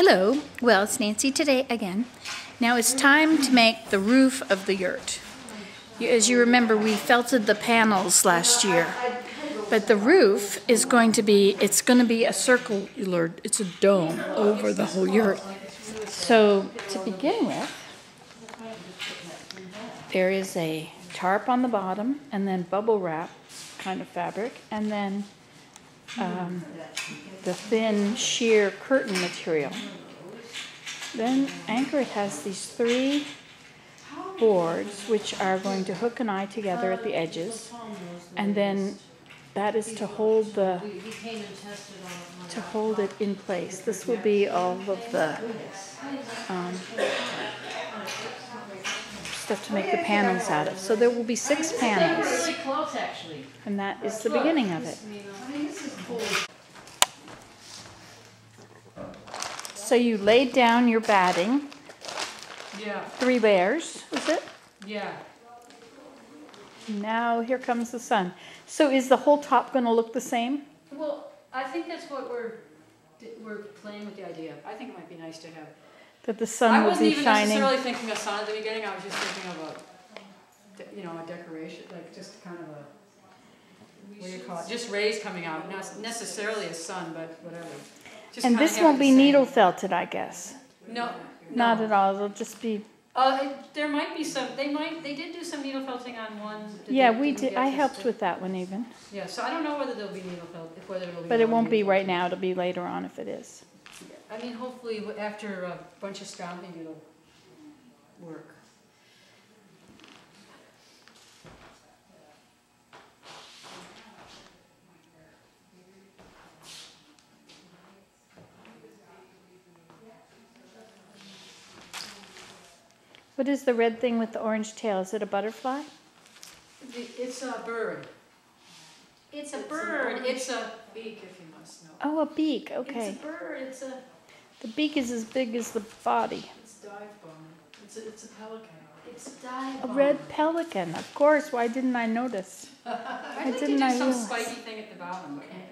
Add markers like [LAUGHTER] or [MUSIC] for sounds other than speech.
Hello, well, it's Nancy today again. Now it's time to make the roof of the yurt. As you remember, we felted the panels last year. But the roof is going to be, it's going to be a circular, it's a dome over the whole yurt. So to begin with, there is a tarp on the bottom and then bubble wrap kind of fabric and then um, the thin sheer curtain material. Then Anchor it has these three boards which are going to hook and eye together at the edges and then that is to hold the to hold it in place. This will be all of the um, stuff to make the panels out of. So there will be six panels. And that is the beginning of it. So you laid down your batting, Yeah, three layers, is it? yeah. Now here comes the sun. So is the whole top going to look the same? Well, I think that's what we're, we're playing with the idea. I think it might be nice to have. That the sun will wasn't even shining? necessarily thinking of sun at the beginning, I was just thinking of a, you know, a decoration, like just kind of a, what do you call it, just rays coming out, not necessarily a sun, but whatever. Just And this won't be same- needle felted, I guess. No, Not at all. It'll just be. Uh, it- there might be some, they might, they did do some needle felting on one. that Yeah, they we didn't did. get I helped with that one even. Yeah, so I don't know whether there'll be needle felt, if whether it'll be. But it won't be right now. It'll be later on if it is. I mean, hopefully, after a bunch of stamping, it'll work. What is the red thing with the orange tail? Is it a butterfly? It's a bird. It's a bird, it's a. Beak, if you must know. Oh, a beak. Okay. It's a bird, it's a, The beak is as big as the body. it's dive bomb. It's a, it's a pelican. It's a dive A red pelican. Of course. Why didn't I notice? [LAUGHS] I think didn't you I do some realize. spiky thing at the bottom, but maybe